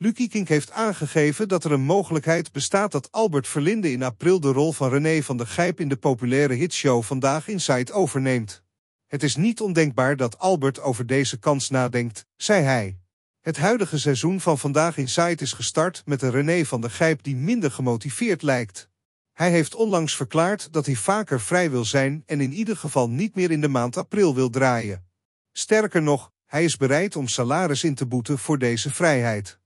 Lucky Kink heeft aangegeven dat er een mogelijkheid bestaat dat Albert Verlinde in april de rol van René van der Gijp in de populaire hitshow Vandaag Inside overneemt. Het is niet ondenkbaar dat Albert over deze kans nadenkt, zei hij. Het huidige seizoen van Vandaag Inside is gestart met een René van der Gijp die minder gemotiveerd lijkt. Hij heeft onlangs verklaard dat hij vaker vrij wil zijn en in ieder geval niet meer in de maand april wil draaien. Sterker nog, hij is bereid om salaris in te boeten voor deze vrijheid.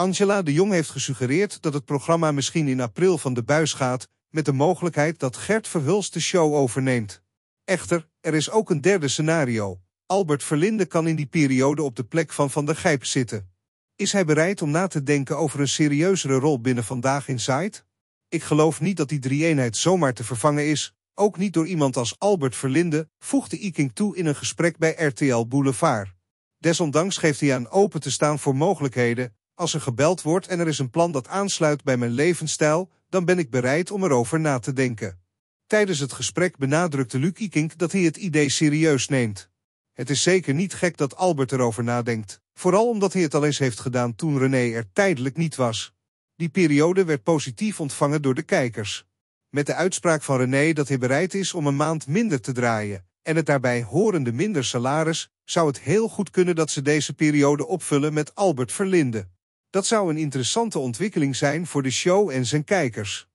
Angela de Jong heeft gesuggereerd dat het programma misschien in april van de buis gaat, met de mogelijkheid dat Gert Verhulst de show overneemt. Echter, er is ook een derde scenario. Albert Verlinde kan in die periode op de plek van Van der Gijp zitten. Is hij bereid om na te denken over een serieuzere rol binnen Vandaag Inside? Ik geloof niet dat die drie-eenheid zomaar te vervangen is, ook niet door iemand als Albert Verlinde, voegde Iking toe in een gesprek bij RTL Boulevard. Desondanks geeft hij aan open te staan voor mogelijkheden. Als er gebeld wordt en er is een plan dat aansluit bij mijn levensstijl, dan ben ik bereid om erover na te denken. Tijdens het gesprek benadrukte Luc Ikink dat hij het idee serieus neemt. Het is zeker niet gek dat Albert erover nadenkt, vooral omdat hij het al eens heeft gedaan toen René er tijdelijk niet was. Die periode werd positief ontvangen door de kijkers. Met de uitspraak van René dat hij bereid is om een maand minder te draaien en het daarbij horende minder salaris, zou het heel goed kunnen dat ze deze periode opvullen met Albert Verlinde. Dat zou een interessante ontwikkeling zijn voor de show en zijn kijkers.